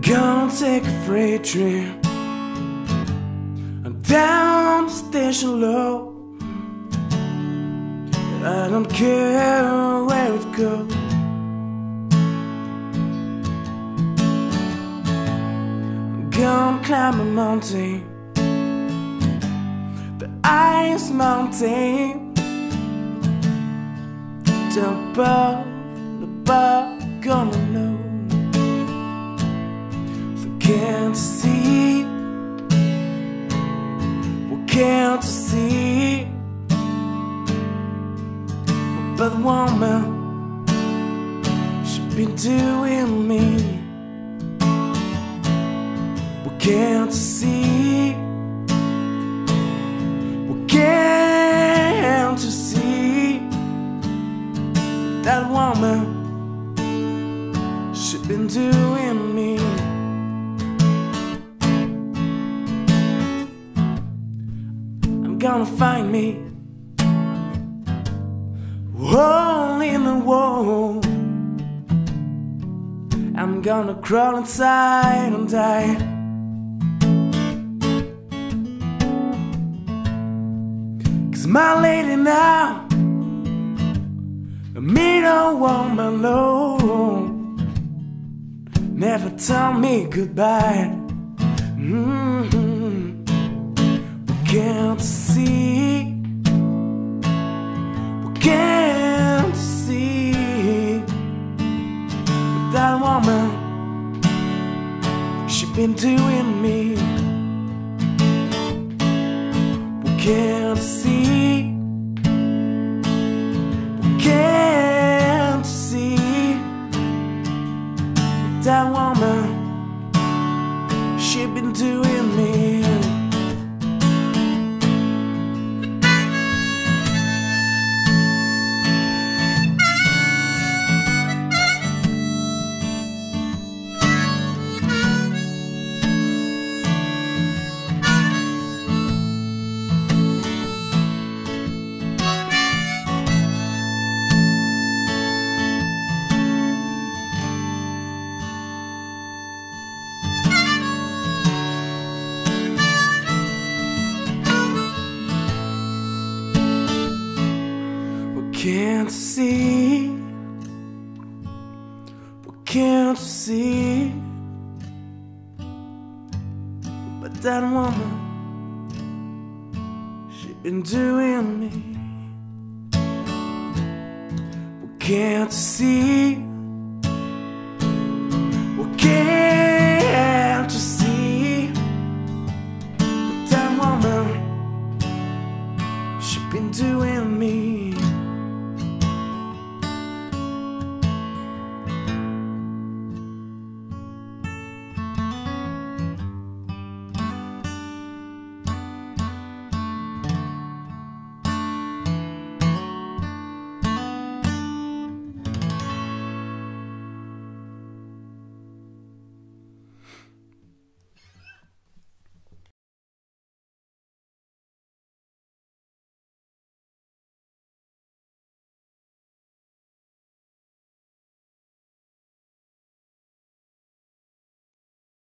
Gonna take a freight train. I'm down the station low. I don't care where it goes I'm gonna climb a mountain. The ice mountain. Jump up bar, gonna know But woman, she been doing me. What can't see? What can't see? That woman, she been doing me. I'm gonna find me The wall I'm gonna crawl inside and die. Cause my lady now Me don't want my low Never tell me goodbye. Mm -hmm that woman. She been doing me. We can't see. We can't see. That woman. She been doing me can't you see? What can't you see? But that woman, she been doing me. What can't you see? What can't you see? But that woman, she been doing me.